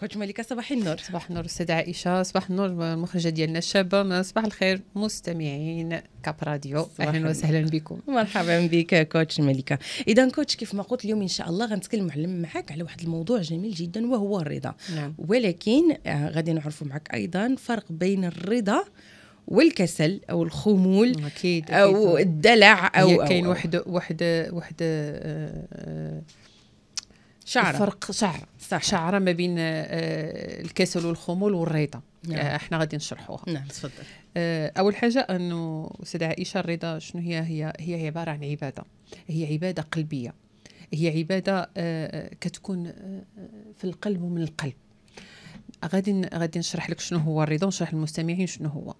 coach ملكه صباح النور. صباح النور أستاذ عائشة صباح النور المخرجة ديالنا الشابة. صباح الخير مستمعين Cap Radio. أهلا وسهلا بكم. مرحبا بك coach ملكه إذا coach كيف ما قلت اليوم إن شاء الله غنتكلم معك على واحد الموضوع جميل جدا وهو الرضا. نعم. ولكن آه، غادي نعرفوا معك أيضا فرق بين الرضا والكسل أو الخمول أكيد أو الدلع أو كاين واحد واحد واحد آه، شعرة. فرق شعر. صح. شعرة ما بين آه، الكسل والخمول والرضا نعم. آه، إحنا غادي نشرحوها. نعم تفضل. آه، أول حاجة أنه سيدة عائشة الرضا شنو هي؟ هي هي عبارة عن عبادة. هي عبادة قلبية. هي عبادة كتكون في القلب ومن القلب. غادي غادي نشرح لك شنو هو الرضا ونشرح للمستمعين شنو هو.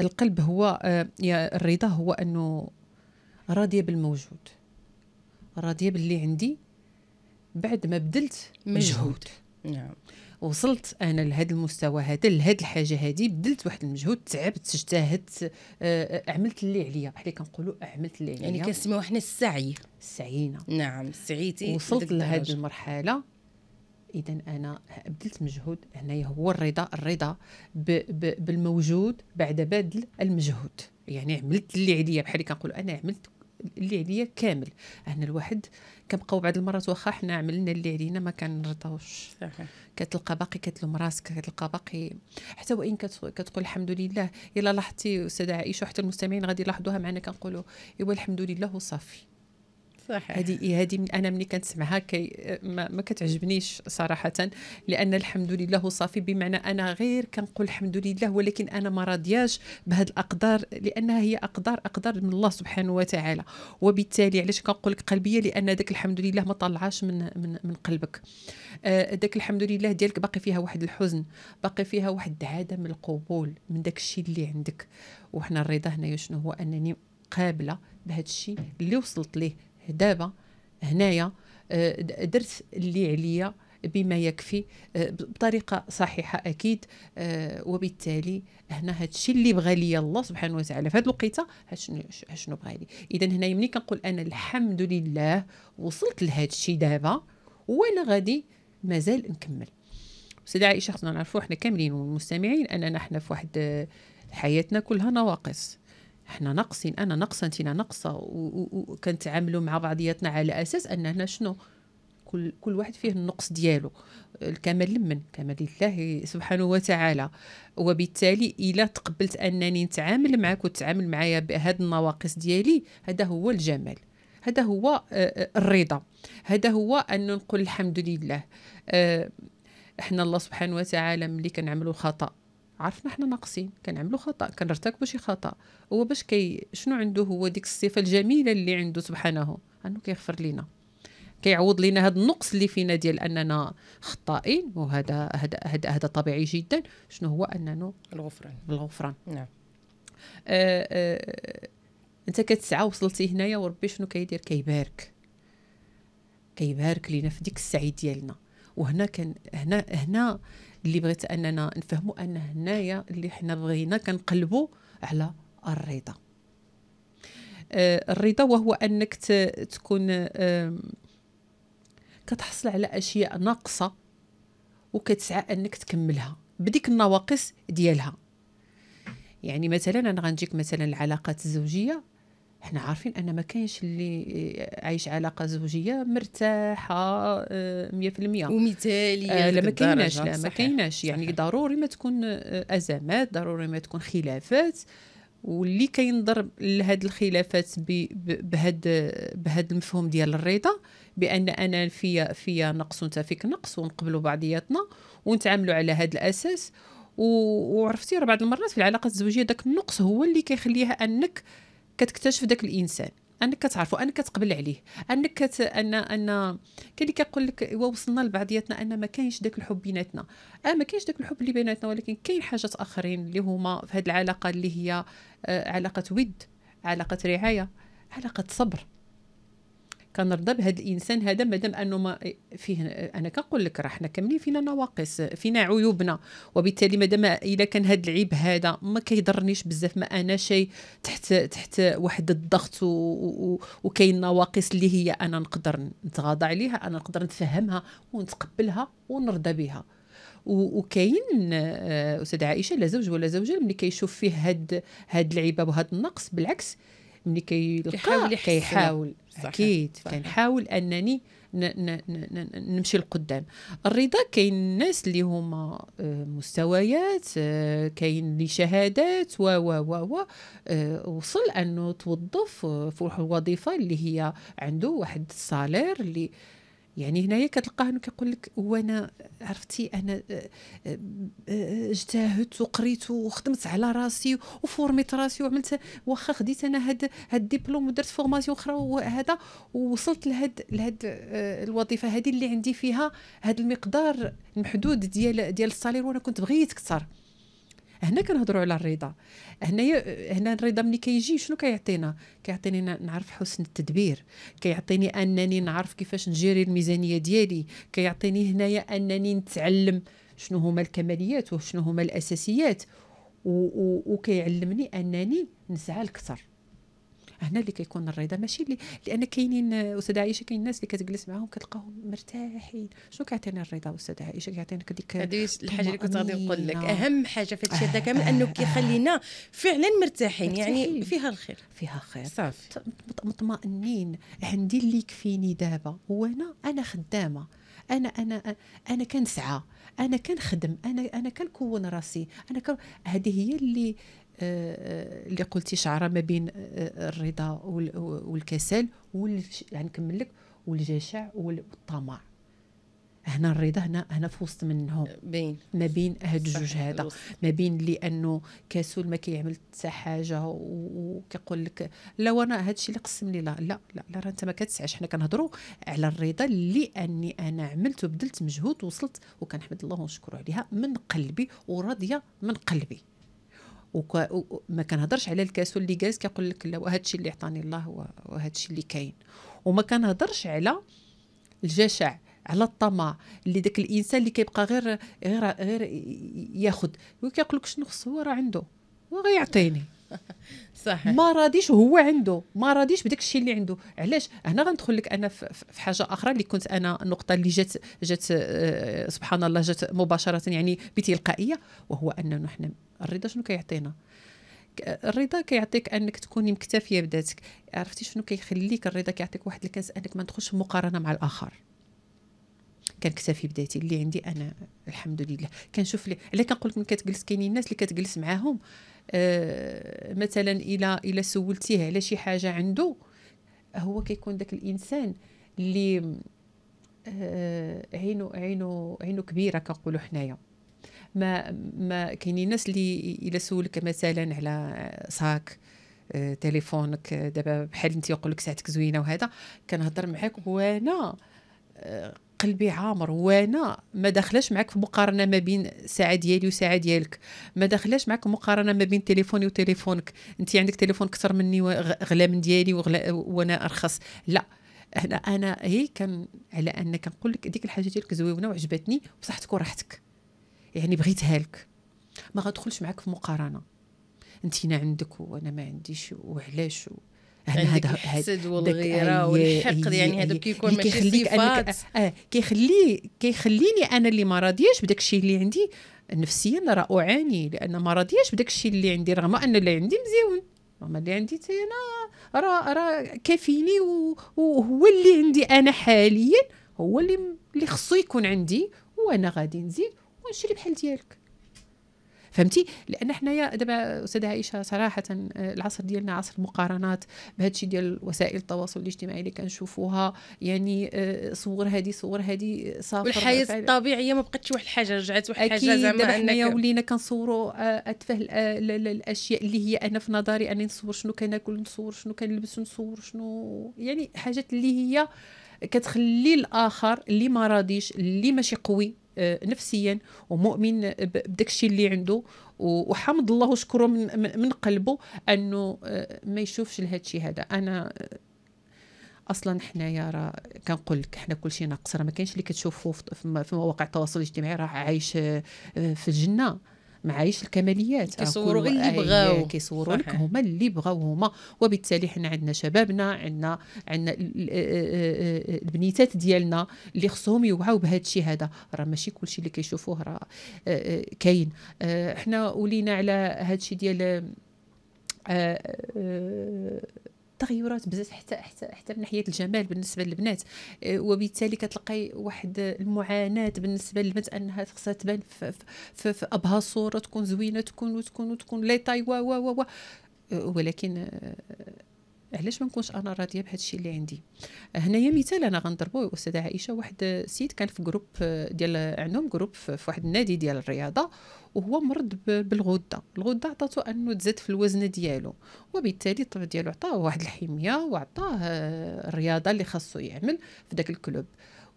القلب هو يا الرضا هو أنه راضية بالموجود. راضية باللي عندي بعد ما بذلت مجهود. نعم. وصلت أنا لهذا المستوى هذا لهذه الحاجة هذه بذلت واحد المجهود تعبت اجتهدت آه، عملت اللي عليا. حنا كنقولوا عملت اللي يعني عليا. كنسميو حنا السعي. سعينا نعم سعيتي وصلت لهذه. المرحلة. إذا أنا بذلت مجهود هنايا هو الرضا الرضا ب ب بالموجود بعد بذل المجهود. يعني عملت اللي عليا. بحال اللي كنقولوا أنا عملت اللي عليا كامل. هنا الواحد كنبقاو بعض المرات واخا حنا عملنا اللي علينا ما كنرضاوش. كتلقى باقي كتلوم راسك كتلقى باقي. حتى وإن كت- كتقول الحمد لله الا لاحظتي أستاذة عائشة وحتى المستمعين غادي يلاحظوها معنا كنقولوا ايوا الحمد لله وصافي. صحيح. هذه هذه من- أنا ملي كنسمعها كي ما, ما كتعجبنيش صراحة لأن الحمد لله صافي بمعنى أنا غير كنقول الحمد لله ولكن أنا ما راضياش بهذه الأقدار لأنها هي أقدار أقدار من الله سبحانه وتعالى. وبالتالي علاش كنقول لك قلبية؟ لأن ذاك الحمد لله ما طلعاش من من, من قلبك. آه، ذاك الحمد لله ديالك باقي فيها واحد الحزن باقي فيها واحد عدم القبول من داك الشيء اللي عندك. وحنا الرضا هنايا شنو هو؟ أنني قابلة بهذا الشيء اللي وصلت ليه. دابا هنايا آه، درت اللي عليا بما يكفي آه، بطريقة صحيحة أكيد آه، وبالتالي هنا هذا الشيء اللي بغى لي الله سبحانه وتعالى. في هذه الوقيتة شنو شنو بغى لي؟ اذا هنايا ملي كنقول أنا الحمد لله وصلت لهذا الشيء دابا وأنا غادي مازال نكمل. سيدة عائشة خصنا نعرفوا إحنا كاملين والمستمعين أننا إحنا في واحد حياتنا كلها نواقص. إحنا ناقصين أنا ناقصه انت ناقصه وكنتعاملوا مع بعضياتنا على أساس أننا شنو؟ كل كل واحد فيه النقص ديالو. الكمال لمن؟ كمال لله سبحانه وتعالى. وبالتالي إلا تقبلت أنني نتعامل معك وتتعامل معايا بهذه النواقص ديالي هذا هو الجمال. هذا هو آه، آه، الرضا. هذا هو أن نقول الحمد لله. آه، إحنا الله سبحانه وتعالى ملي كنعملوا خطأ. عرفنا إحنا ناقصين كنعملوا خطأ كنرتكبوا شي خطأ. هو باش كي شنو عنده هو ديك الصفة الجميلة اللي عنده سبحانه؟ أنه كيغفر لنا كيعوض لنا هذا النقص اللي فينا ديال أننا خطائين وهذا هذا هذا هذا طبيعي جدا. شنو هو أننا الغفران. بالغفران نعم. آه آه أنت كتسعى وصلتي هنايا وربي شنو كيدير؟ كيبارك. كيبارك لينا في ديك السعي ديالنا. وهنا كان هنا هنا اللي بغيت أننا نفهموا أن هنايا اللي حنا بغينا كنقلبوا على الرضا. آه الرضا وهو أنك تكون كتحصل على أشياء ناقصة وكتسعى أنك تكملها بديك النواقص ديالها. يعني مثلا أنا غنجيك مثلا العلاقات الزوجية إحنا عارفين أن ما كاينش اللي عايش علاقة زوجية مرتاحة آه، 100% ومثالية آه لا ما كايناش. لا ما. كايناش يعني صحيح. ضروري ما تكون آه، أزمات ضروري ما تكون خلافات واللي كينظر لهاد الخلافات بهذا بهذا المفهوم ديال الرضا بأن أنا فيا فيا نقص وأنت فيك نقص ونقبلوا بعضياتنا ونتعاملوا على هذا الأساس وعرفتي راه بعض المرات في العلاقات الزوجية داك النقص هو اللي كيخليها أنك كتكتشف داك الإنسان. أنك كتعرفو أنك كتقبل عليه. أنك كت... أن أن كاين اللي كيقول لك ايوا وصلنا لبعضياتنا أن ما كاينش داك الحب بيناتنا. آه ما كاينش داك الحب اللي بيناتنا ولكن كاين حاجات آخرين اللي هما في هذه العلاقة اللي هي آه، علاقة ود علاقة رعاية علاقة صبر. كنرضى بهذا الإنسان هذا مادام أنه ما فيه أنا كنقول لك راه حنا كاملين فينا نواقص فينا عيوبنا. وبالتالي مادام إلا كان هذا العيب هذا ما كيضرنيش بزاف ما أنا شيء تحت تحت واحد الضغط وكاين نواقص اللي هي أنا نقدر نتغاضى عليها أنا نقدر نتفهمها ونتقبلها ونرضى بها. وكاين آه، أستاذة عائشة لا زوج ولا زوجة ملي كيشوف فيه هاد هاد العيبه وهاد النقص بالعكس ملي كيلقى. كيحاول أكيد. كنحاول أنني ن ن ن ن نمشي لقدام الرضا كاين الناس اللي هما آه، مستويات آه، كاين اللي شهادات و و و و آه، وصل أنه توظف في واحد الوظيفة اللي هي عنده واحد ال salaire اللي يعني هنايا كتلقاه انه كيقول لك وأنا عرفتي أنا آه، آه، اجتهدت وقريت وخدمت على راسي وفورميت راسي وعملت واخا خديت أنا هاد هاد الدبلوم ودرت formation أخرى وهذا ووصلت لهاد لهاد آه، الوظيفة هذه اللي عندي فيها هاد المقدار المحدود ديال ديال ال salaire وأنا كنت بغيت أكثر هنا كنهضروا على الرضا. هنايا هنا الرضا ملي كيجي شنو كيعطينا؟ كيعطيني نعرف حسن التدبير. كيعطيني أنني نعرف كيفاش نجيري الميزانية ديالي. كيعطيني هنايا أنني نتعلم شنو هما الكماليات وشنو هما الأساسيات. وكيعلمني أنني نسعى لكثر. هنا اللي كيكون الرضا ماشي اللي لأن كاينين أستاذة عائشة كاين الناس اللي كتجلس معاهم كتلقاهم مرتاحين. شنو كيعطيني الرضا أستاذة عائشة؟ كيعطيني ديك هذه الحاجة اللي كنت غادي نقول لك. أهم حاجة في هذا الشيء كامل أنه. كيخلينا فعلا مرتاحين. يعني. فيها الخير. فيها خير. صافي. مط- مطمئنين. عندي اللي يكفيني دابا وأنا أنا خدامة. أنا أنا أنا كنسعى. أنا كنخدم. أنا أنا كنكون راسي. أنا كن... هذه هي اللي اللي قلتي شعرة ما بين آه، الرضا وال- والكسل وال يعني لك والجشع وال- والطمع. هنا الرضا هنا هنا في وسط منهم. باين ما بين هاد الجوج هذا. ما بين لأنه كسول ما كيعمل حتى حاجة و- وكيقول لك لا وأنا هادشي اللي قسم لي لا لا لا, لا راه انت ما كتسعاش حنا كنهضروا على الرضا لاني أنا عملت وبذلت مجهود وصلت وكنحمد الله ونشكر عليها من قلبي وراضيه من قلبي. وك... و- ما كنهضرش على الكسول اللي جالس كيقول لك لا وهادشي اللي عطاني الله و- وهادشي اللي كاين. وما كنهضرش على الجشع على الطمع اللي داك الإنسان اللي كيبقى غير غير غير ياخذ وكيقول لك شنو خصو راه عنده وغيعطيني صح ما راضيش وهو عنده ما راضيش بداك الشيء اللي عنده. علاش؟ هنا غندخل لك أنا في حاجة أخرى اللي كنت أنا النقطة اللي جات جات آه، سبحان الله جات مباشرة يعني بتلقائية وهو أنه حنا الرضا شنو كيعطينا؟ الرضا كيعطيك أنك تكوني مكتفية بذاتك. عرفتي شنو كيخليك الرضا كيعطيك واحد الكاس؟ أنك ما تدخلش مقارنة مع الآخر. كنكتفي بذاتي اللي عندي أنا الحمد لله. كنشوف لي علاه كنقول لك كتجلس كاينين الناس اللي كتجلس معاهم آه مثلا إلى إلى سولتيه على شي حاجة عنده هو كيكون داك الإنسان اللي آه عينه عينه عينه كبيرة كنقولوا حنايا. ما ما كاينين الناس اللي إلى سولك مثلا على صاك آه، تليفونك دابا بحال انت يقول لك ساعتك زوينة وهذا كنهضر معاك وأنا آه، قلبي عامر وأنا ما داخلاش معاك في مقارنة ما بين ساعة ديالي وساعة ديالك. ما داخلاش معاك مقارنة ما بين تليفوني وتليفونك. انت عندك تليفون أكثر مني وغلا من ديالي وغلا وأنا أرخص. لا أنا أنا هي كان على أن كنقول لك ديك الحاجة ديالك زوينة وعجبتني بصحتك وراحتك. يعني بغيتها لك. ما غادخلش معاك في مقارنة. انت هنا عندك وأنا ما عنديش وعلاش؟ و... هنا عندك هذا- الحسد والغيرة والحقد يعني هذا كيكون ماشي صفات. آه كيخلي كيخليني أنا اللي ما راضياش بداك الشيء اللي عندي. نفسيا راه أعاني لأن ما راضياش بداك الشيء اللي عندي رغم أن اللي عندي مزيون. رغم اللي عندي أنا راه راه كافيني وهو اللي عندي أنا حاليا. هو اللي اللي خصو يكون عندي وأنا غادي نزيد ونشري بحال ديالك. فهمتي؟ لأن حنايا دابا أستاذة عائشة صراحة آه، العصر ديالنا عصر المقارنات بهذا الشيء ديال وسائل التواصل الاجتماعي اللي كنشوفوها يعني آه، صور هذه صور هذه صافر والحياة. الطبيعية ما بقاتش واحد الحاجة رجعت واحد الحاجة أكيد دابا زعما حنايا ولينا كنصوروا آه، أتفه ال- ال- ال- الأشياء اللي هي أنا في نظري أني نصور شنو كناكل نصور شنو كنلبس نصور شنو يعني حاجات اللي هي كتخلي الآخر اللي ما راضيش اللي ماشي قوي نفسيا ومؤمن ب- بداك الشيء اللي عنده. وحمد الله وشكره من, من قلبه أنه آه، ما يشوفش لهذا الشيء هذا. أنا آه، أصلا حنايا راه كنقول لك حنا كلشي ناقص. راه ما كاينش اللي كتشوفه في- مواقع التواصل الاجتماعي راه عايش آه، آه، في الجنة. معايش الكماليات كيصوروا غير اللي بغاو. كيصوروا لك. هما اللي بغاو هما وبالتالي حنا عندنا شبابنا عندنا عندنا ال- آه، آه، البنيتات ديالنا اللي خصهم يوعوا بهذا الشيء هذا راه ماشي كلشي اللي كيشوفوه راه آه، آه، كاين آه، حنا ولينا على هذا الشيء ديال آه، آه، تغيرات بزاف حتى حتى حتى من ناحية الجمال بالنسبة للبنات. آه، وبالتالي كتلقاي واحد المعاناة بالنسبة للبنت أنها خصها تبان في, في, في أبهى صورة تكون زوينة تكون وتكون وتكون لي طاي و و و و آه، ولكن آه، علاش ما نكونش أنا راضية بهذا الشيء اللي عندي؟ هنايا مثال أنا غنضربو أستاذة عائشة واحد سيد كان في groupe آه، ديال عندهم groupe في واحد النادي ديال الرياضة وهو مرض بالغدة. الغدة عطاتو أنه تزاد في الوزن ديالو. وبالتالي الطبيب ديالو عطاه واحد الحمية وعطاه آه، الرياضة اللي خاصو يعمل في ذاك ال club.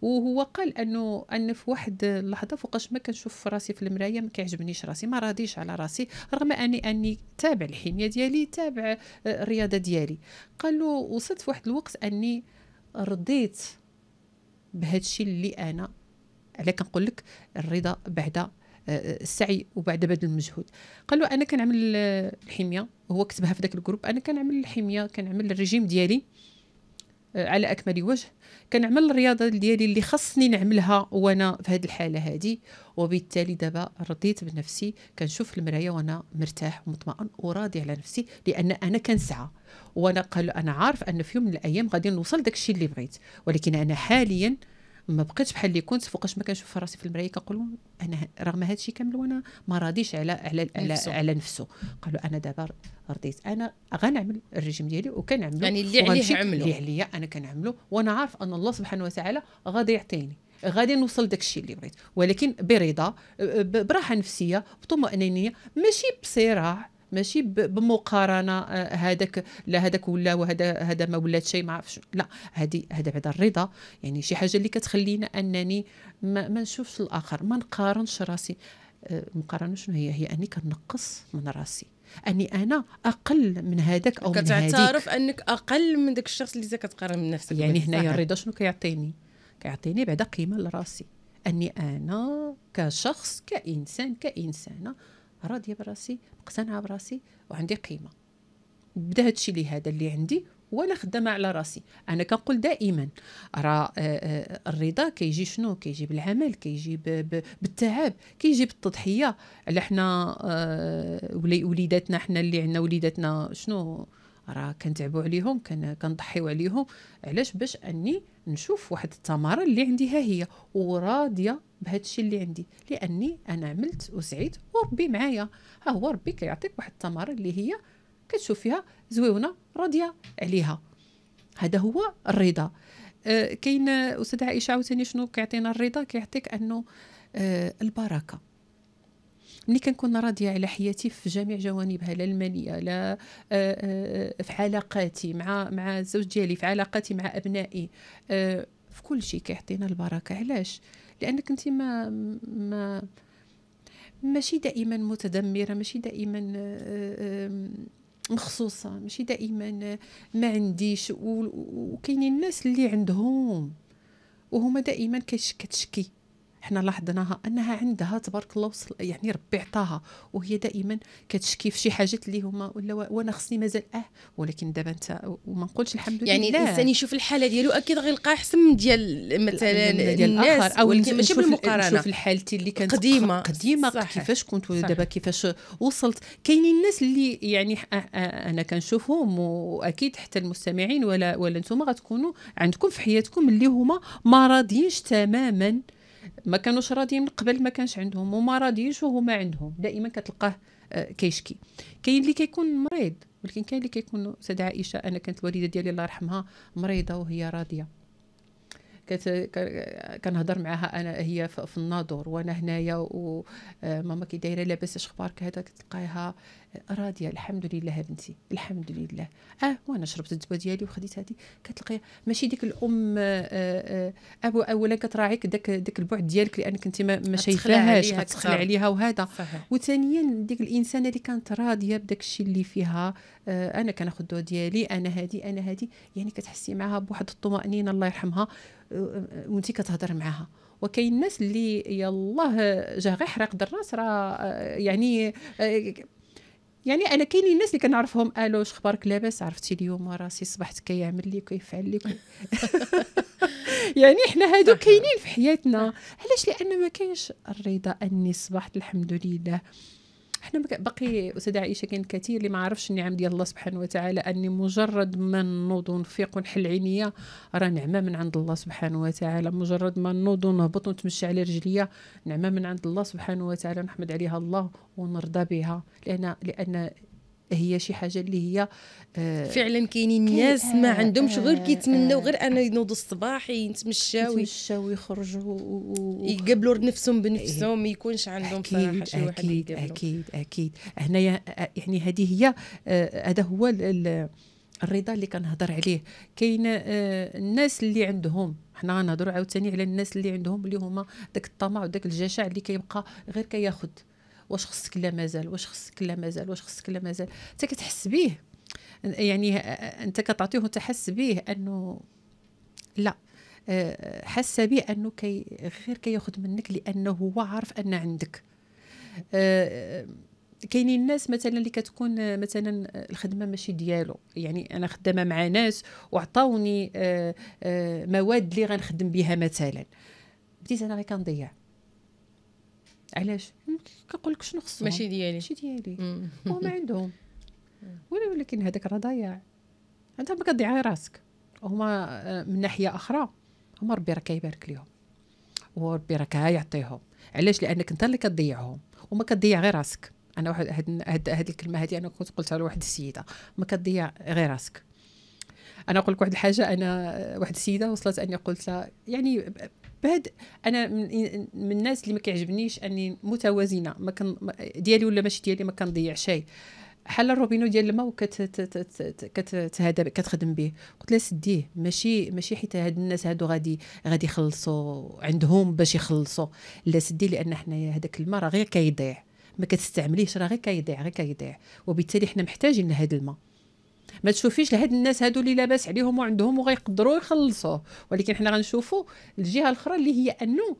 وهو قال أنه أن في واحد اللحظة فوقاش ما كنشوف راسي في المراية ما كيعجبنيش راسي ما راضيش على راسي رغم أني أني تابع الحمية ديالي تابع آه، الرياضة ديالي. قال له وصلت في واحد الوقت أني رضيت بهذا الشيء اللي أنا على كنقول لك الرضا بعد آه، السعي وبعد بذل المجهود. قال له أنا كنعمل آه، الحمية هو كتبها في ذاك الجروب أنا كنعمل الحمية كنعمل الرجيم ديالي. على أكمل وجه كنعمل الرياضة ديالي اللي خصني نعملها وأنا في هذه الحالة هذه وبالتالي دابا رضيت بنفسي كنشوف المرايه وأنا مرتاح ومطمئن وراضي على نفسي لأن أنا كنسعى. وأنا قال أنا عارف أن في يوم من الأيام غادي نوصل داك الشيء اللي بغيت. ولكن أنا حاليا ما بقيتش بحال اللي كنت فوقاش ما كنشوف راسي في المرايه كنقول أنا رغم هذا الشيء كامل وأنا ما راضيش على على على, نفسه. على نفسه قالوا أنا دابا رضيت أنا غنعمل الرجيم ديالي وكنعمله يعني اللي عليه عمله. اللي عليا أنا كنعمله وأنا عارف أن الله سبحانه وتعالى غادي يعطيني غادي نوصل داك الشيء اللي بغيت ولكن برضا براحة نفسية بطمانينه ماشي بصراع ماشي بمقارنة آه، هذاك لا هذاك ولا وهذا هذا ما ولات شيء ما عرفش. لا هذه هذا بعد الرضا. يعني شي حاجة اللي كتخلينا أنني ما, ما نشوفش الآخر ما نقارنش راسي. آه، المقارنه شنو؟ هي هي أني كنقص من راسي. أني أنا أقل من هذاك أو من هذيك. كتعترف أنك أقل من داك الشخص اللي كتقارن من نفسك يعني. هنايا. الرضا شنو كيعطيني؟ كيعطيني بعدا قيمة لراسي. أني أنا كشخص كإنسان كإنسانة راضية براسي مقتنعة براسي وعندي قيمة. بدا هادشي اللي هذا اللي عندي وأنا خدامة على راسي. أنا كنقول دائما راه آه، آه، الرضا كيجي شنو؟ كيجي بالعمل كيجي بالتعب كيجي بالتضحية. على حنا آه، ولي- وليداتنا حنا اللي عندنا وليداتنا شنو؟ راه كنتعبوا عليهم كن كنضحيو عليهم. علاش؟ باش أني نشوف واحد الثمره اللي عندي ها هي وراضية بهذا الشيء اللي عندي. لأني أنا عملت وسعيت وربي معايا. ها هو ربي كيعطيك واحد الثمره اللي هي كتشوف فيها زويونة راضية عليها. هذا هو الرضا. آه كاين أستاذة عائشة عاوتاني شنو كيعطينا الرضا؟ كيعطيك أنه آه البركة. ملي كنكون راضية على حياتي في جميع جوانبها لا المالية لا آه، آه، في علاقاتي مع مع الزوج ديالي في علاقاتي مع أبنائي آه، في كل شيء كيعطينا البركة. علاش؟ لأنك أنت ما ما ماشي دائما متدمرة ماشي دائما آه، آه، مخصوصة ماشي دائما آه، ما عنديش. وكاينين الناس اللي عندهم وهما دائما كتش- كتشكي. حنا لاحظناها أنها عندها تبارك الله وصل يعني ربي عطاها وهي دائما كتشكي في شي حاجات اللي هما ولا وأنا خصني مازال أه ولكن دابا أنت وما نقولش الحمد لله يعني الإنسان يشوف الحالة ديالو أكيد غيلقى احسن من ديال مثلا ديال الناس الآخر أو ماشي بالمقارنة نشوف حالتي اللي كانت قديمة. قديمة صح. كيفاش كنت. دابا كيفاش وصلت كاينين الناس اللي يعني أنا كنشوفهم وأكيد حتى المستمعين ولا ولا أنتم غتكونوا عندكم في حياتكم اللي هما ما راضيينش تماما ما كانوش راضيين من قبل ما كانش عندهم وما راضيينش وهما عندهم. دائما كتلقاه آه، كيشكي. كاين اللي كيكون مريض ولكن كاين اللي كيكون سيدة عائشة أنا كانت الوالدة ديالي الله يرحمها مريضة وهي راضية. كت... كنهضر معاها أنا هي في الناظور وأنا هنايا وماما كي دايرة لاباس اش أخبارك هذا كتلقايها راضية الحمد لله بنتي الحمد لله. آه وأنا شربت الدواء ديالي وخديت هذه كتلقايها ماشي ديك الأم آه، آه، اولا كتراعيك داك داك البعد ديالك لانك انت ما, شايفاهاش أكثر. عليها وهذا. وثانيا ديك الإنسانة اللي كانت راضية بداك الشيء اللي فيها آه أنا كناخذ الدواء ديالي أنا هادي أنا هادي. يعني كتحسي معها بواحد الطمأنينة الله يرحمها. آه، آه، وانت كتهضر معاها. وكاين الناس اللي يالله جا غير حرق دراس راه آه، يعني آه، يعني أنا كاينين الناس اللي كنعرفهم ألو اش أخبارك لاباس عرفتي اليوم راسي صبحت كيعمل لي كيفعل لي يعني إحنا هادو كاينين في حياتنا. علاش؟ لأن ما كاينش الرضا أني صبحت الحمد لله. إحنا باقي استاذه عائشة كاين كثير اللي ما عرفش النعم ديال الله سبحانه وتعالى أني مجرد ما نوض ونفيق ونحل عينيا راه نعمة من عند الله سبحانه وتعالى. مجرد ما نوض ونهبط ونتمشى على رجليا نعمة من عند الله سبحانه وتعالى. نحمد عليها الله ونرضى بها لأن لأن هي شي حاجة اللي هي آه فعلا كاينين ناس ما عندهمش غير كيتمناو غير أنا ينوضوا الصباح يتمشاو يتمشاو ويخرجوا يقبلوا نفسهم بنفسهم ما يكونش عندهم صراحة شي واحد أكيد أكيد أكيد. هنايا يعني هذه هي آه هذا هو الرضا اللي كنهضر عليه. كاين آه الناس اللي عندهم حنا غنهضروا عاوتاني على الناس اللي عندهم اللي هما داك الطمع وداك الجشع اللي كيبقى غير كياخذ واش خصك لا مازال واش خصك لا مازال واش خصك لا مازال. انت كتحس به يعني انت كتعطيه تحس به انه لا. آه، حس به انه كي غير كياخذ منك لأنه هو عارف أن عندك. آه، كاينين الناس مثلا اللي كتكون مثلا الخدمة ماشي ديالو. يعني أنا خدامة مع ناس وعطاوني آه، مواد اللي غنخدم بها مثلا. بديت أنا غير كنضيع. علاش؟ كنقول لك شنو خصهم؟ ماشي ديالي. ماشي ديالي. هما عندهم. ولكن هذاك راه ضايع. انت ما كتضيع غير راسك. هما آه، من ناحية أخرى هما ربي راه كيبارك لهم وربي راه كيعطيهم. علاش؟ لأنك أنت اللي كتضيعهم. وما كتضيع غير راسك. أنا واحد هاد هاد الكلمة هذه أنا كنت قلتها لواحد السيدة. ما كتضيع غير راسك. أنا أقول لك واحد الحاجة أنا واحد السيدة وصلت أني قلت لها يعني بهاد أنا من الناس اللي ما كيعجبنيش أني متوازنة ما كان ديالي ولا ماشي ديالي ما كنضيع شيء حل الروبينو ديال الماء وكتهذا كتخدم به. قلت لها سديه ماشي ماشي حيت هاد الناس هادو غادي غادي يخلصوا عندهم باش يخلصوا. لا سديه لأن حنايا هذاك الماء راه غير كيضيع. ما كتستعمليش راه غير كيضيع غير كيضيع. وبالتالي حنا محتاجين لهذا الماء. ما تشوفيش لهاد الناس هادو اللي لاباس عليهم وعندهم وغيقدروا يخلصوه ولكن حنا غنشوفوا الجهة الأخرى اللي هي أنه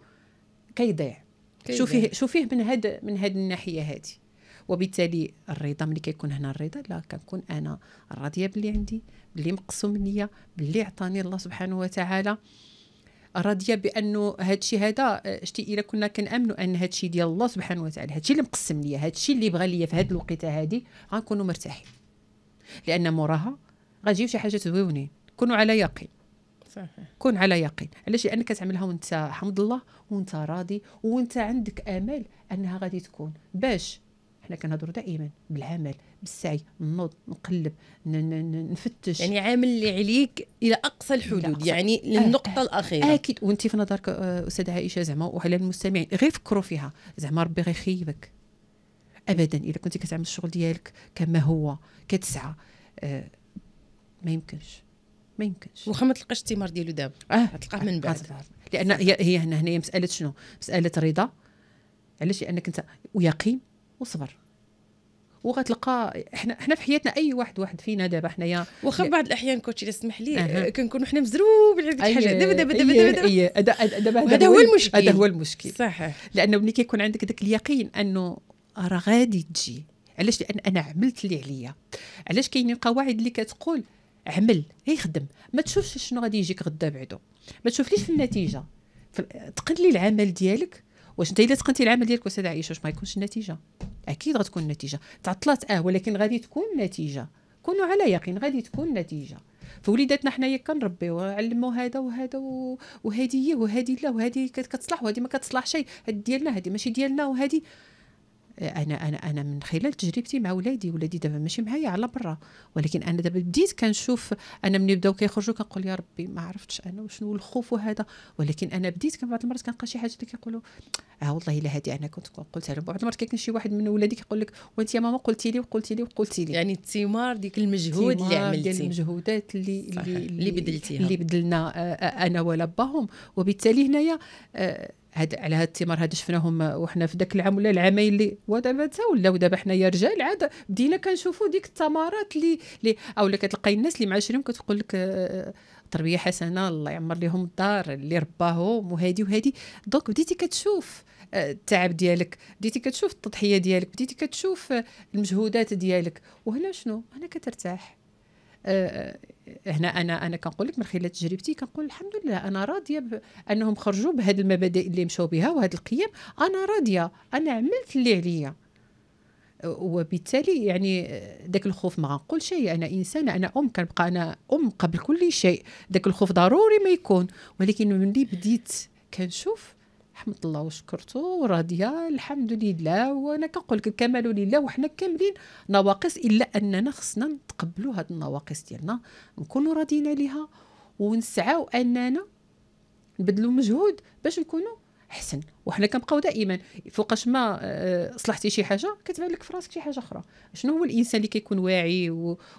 كيضيع. شوفيه شوفيه من هاد من هاد الناحية هذه وبالتالي الرضا ملي كيكون هنا الرضا لا كنكون أنا راضيه باللي عندي باللي مقسوم ليا باللي عطاني الله سبحانه وتعالى. راضية بانه هذا الشيء هذا شتي إلا كنا كنامنوا أن هذا الشيء ديال الله سبحانه وتعالى هذا الشيء اللي مقسم ليا هذا الشيء اللي بغى ليا في هذه الوقيتة هذه غنكونوا مرتاحين. لأن موراها غتجيو شي حاجة زويونين كونوا على يقين. صحيح. كون على يقين. علاش؟ لأنك كتعملها وأنت حمد الله وأنت راضي وأنت عندك امل أنها غادي تكون. باش حنا كنهضروا دائما بالعمل بالسعي نوض نقلب نفتش. يعني عامل اللي عليك إلى أقصى الحدود أقصى. يعني للنقطة آه الأخيرة. أكيد. وأنت في نظرك آه، أستاذة عائشة زعما وعلى المستمعين غير فكروا فيها زعما ربي غيخيبك ابدا. إذا كنت كتعمل الشغل ديالك كما هو كتسعى آه ما يمكنش ما يمكنش. واخا ما تلقاش الثمار ديالو دابا. آه. تلقاه من بعد. لأن هي هي هنا هنا مسألة شنو؟ مسألة رضا. علاش؟ لأنك أنت ويقين وصبر. وغتلقى إحنا إحنا في حياتنا أي واحد واحد فينا دابا حنايا واخا بعض الأحيان كوتشي إلا سمح لي أه. كنكونوا حنا مزروب على هذيك الحاجة. دابا دابا دابا دابا. هذا هو المشكل. هذا هو المشكل. صحيح. لأنه ملي كيكون عندك ذاك اليقين أنه راه غادي تجي. علاش؟ لأن أنا عملت اللي عليا. علاش كاينين قواعد اللي كتقول عمل هي خدم ما تشوفش شنو غادي يجيك غدا بعدو. ما تشوفليش في النتيجة. تقلي العمل ديالك. واش أنت إلا تقنتي العمل ديالك أستاذ عائشه واش ما يكونش النتيجة؟ أكيد غتكون النتيجة. تعطلات آه ولكن غادي تكون نتيجه كونوا على يقين غادي تكون نتيجه فوليداتنا حنايا كنربيو علموا هذا وهذا وهذه وهذه لا وهذه كتصلح وهذه ما كتصلح شيء هذه ديالنا هذه ماشي ديالنا وهذه أنا أنا أنا من خلال تجربتي مع ولادي ولادي دابا ماشي معايا على برا. ولكن أنا دابا بديت كنشوف أنا ملي بداو كيخرجوا كنقول يا ربي ما عرفتش أنا وشنو الخوف وهذا. ولكن أنا بديت كان بعض المرات كنلقى شي حاجة اللي كيقولوا آه والله إلا هذه أنا كنت قلتها لهم. بعض المرات كيكون شي واحد من ولادي كيقول لك وانت يا ماما قلتي لي وقلتي لي وقلتي لي. يعني الثمار ديك المجهود اللي عملتي ديال المجهودات اللي اللي, اللي بذلتيها اللي بذلنا آه، آه، أنا ولا باهم. وبالتالي هنايا آه، هاد على هاد الثمار هاد شفناهم وحنا في ذاك العام ولا العامين اللي ودابا تا ولاو دابا حنايا رجال عاد بدينا كنشوفوا ديك الثمرات اللي اللي أو كتلقاي الناس اللي معاشرين كتقول لك تربية حسنة الله يعمر لهم الدار اللي رباهم وهادي وهادي. دونك بديتي كتشوف آه، التعب ديالك بديتي كتشوف التضحية ديالك بديتي كتشوف آه، المجهودات ديالك. وهنا شنو؟ هنا كترتاح. آه، هنا أنا أنا كنقول لك من خلال تجربتي كنقول الحمد لله أنا راضية بانهم خرجوا بهذه المبادئ اللي مشاو بها وهذه القيم. أنا راضية أنا عملت اللي عليا. وبالتالي يعني ذاك الخوف ما غنقول شيء. أنا إنسانة أنا أم كنبقى أنا أم قبل كل شيء. ذاك الخوف ضروري ما يكون. ولكن ملي بديت كنشوف حمد الله وشكرته وراضية الحمد لله. وأنا كنقول لك الكمال لله وحنا كاملين نواقص إلا أننا خصنا نتقبلوا هاد النواقص ديالنا نكونوا راضيين عليها ونسعاو أننا نبذلوا مجهود باش نكونوا أحسن. وحنا كنبقاو دائما فوقاش ما آه، صلحتي شي حاجة كتبان لك في راسك شي حاجة أخرى. شنو هو الإنسان اللي كيكون واعي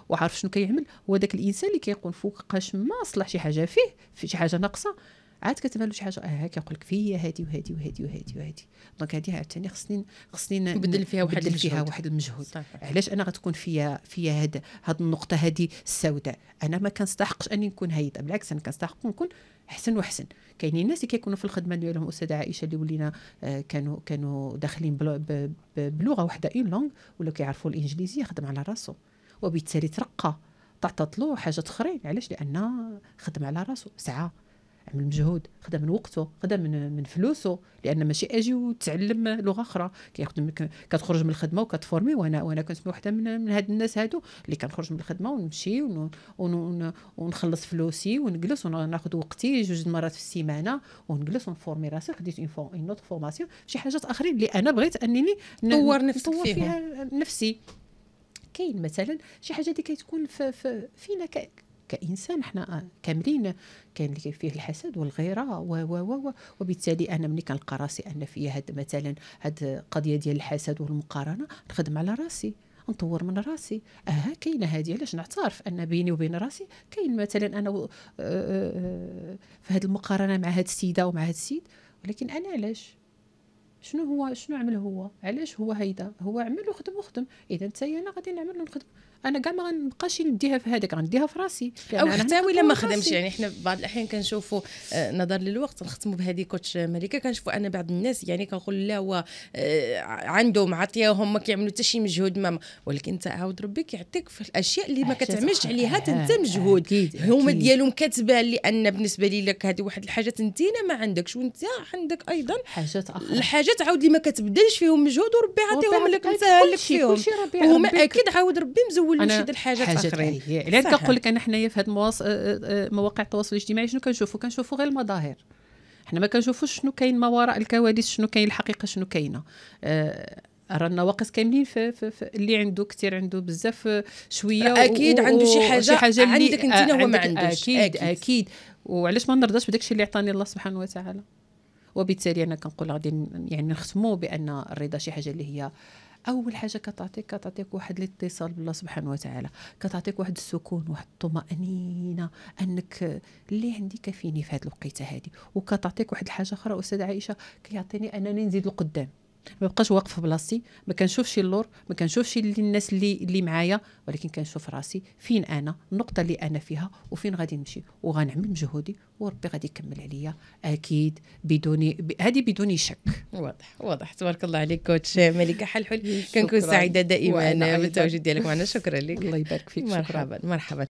وعارف شنو كيعمل؟ هو داك الإنسان اللي كيكون فوقاش ما صلح شي حاجة فيه في شي حاجة ناقصة عاد كتبان له شي حاجة آه كيقول لك فيا هادي وهادي وهادي وهادي وهادي. donc هادي عاوتاني خصني خصني نبدل فيها واحد نبدل فيها واحد المجهود. علاش أنا غتكون فيا فيا هاد هاد النقطة هادي السوداء؟ أنا ما كنستحقش أني نكون هايده بالعكس أنا كنستحق نكون أحسن وأحسن. كاينين الناس اللي كيكونوا في الخدمة ديالهم أستاذة عائشة اللي ولينا آه كانوا كانوا داخلين بلغة واحدة une langue ولا كيعرفوا الإنجليزية خدم على راسو. وبالتالي ترقى تعطات له حاجات اخرين علاش؟ لأن خدم على راسو سعى عمل مجهود خدا من وقته خدا من من فلوسه لأن ماشي أجي وتعلم لغة أخرى. كيخدم كتخرج من الخدمة وك تـ formي وأنا وأنا كنت وحدة من من هاد الناس هادو اللي كنخرج من الخدمة ونمشي ون ون ونخلص فلوسي ونجلس وناخذ وقتي جوج مرات في السيمانة ونجلس ون formي راسي. خديت en en formation شي حاجات آخرين اللي أنا بغيت أنني نطور نفسي فيهم. فيها نفسي. كاين مثلا شي حاجة اللي كتكون في في فينا كإنسان إحنا كاملين كاين اللي فيه الحسد والغيرة و و و وبالتالي أنا ملي كنلقى راسي أن فيا هاد مثلا هاد القضية ديال الحسد والمقارنة نخدم على راسي نطور من راسي. آه كاينة هذه علاش نعترف أن بيني وبين راسي كاين مثلا أنا آه، آه، في هذه المقارنة مع هذه السيدة ومع هذا السيد؟ ولكن أنا علاش؟ شنو هو شنو عمل هو؟ علاش هو هيدا؟ هو عمل وخدم وخدم. إذا انت أنا غادي نعمل ونخدم. أنا كاع ما غنبقاش نديها في هذاك غنديها في راسي. أو حتى ولا ما خدمش يعني حنا بعض الأحيان كنشوفوا آه نظر للوقت نختموا بهذه كوتش ملكة كنشوفوا أن بعض الناس يعني كنقول لا هو آه عندهم عطياهم ما كيعملوا حتى شي مجهود ما ولكن انت عاود ربي كيعطيك في الأشياء اللي ما كتعملش عليها أنت مجهود. هما ديالهم كتبان لأن بالنسبة لي لك هذه واحد الحاجات انت ما عندكش وأنت عندك أيضا حاجات أخرى. الحاجات عاود اللي ما كتبدلش فيهم مجهود وربي عطيهم لك مسهل لك فيهم. وهما أكيد عاود ربي مزول نقولوا شي الحاجات آخرين. يعني كنقول لك أنا حنايا في هاد المواص... مواقع التواصل الاجتماعي شنو كنشوفوا كنشوفوا غير المظاهر. حنا ما كنشوفوش شنو كاين ما وراء الكواليس شنو كاين الحقيقة شنو كاينة. رانا النواقص كاملين في, في, في اللي عنده كثير عنده بزاف شوية أكيد و... عنده شي حاجة, شي حاجة اللي عندك أنت هو ما عندوش. أكيد أكيد, أكيد. وعلاش ما نرضاش بداك الشيء اللي عطاني الله سبحانه وتعالى؟ وبالتالي أنا كنقول غادي يعني نختموا بأن الرضا شي حاجة اللي هي أول حاجة كتعطيك كتعطيك واحد الاتصال بالله سبحانه وتعالى. كتعطيك واحد السكون واحد الطمأنينة أنك اللي عندي كفيني في هذه الوقيتة هذه. وكتعطيك واحد الحاجة أخرى أستاذ عائشة كيعطيني أنني نزيد لقدام. ما بقاش واقف في بلاصتي ما كنشوفش اللور ما كنشوفش الناس اللي اللي معايا ولكن كنشوف راسي فين أنا النقطة اللي أنا فيها وفين غادي نمشي وغنعمل مجهودي وربي غادي يكمل عليا أكيد بدون هذه بدون شك. واضح واضح. تبارك الله عليك كوتش ملكه حلحل. كنكون سعيدة دائما بالتواجد ديالك معنا شكرا لك. الله يبارك فيك مرحبا شكرا. مرحبا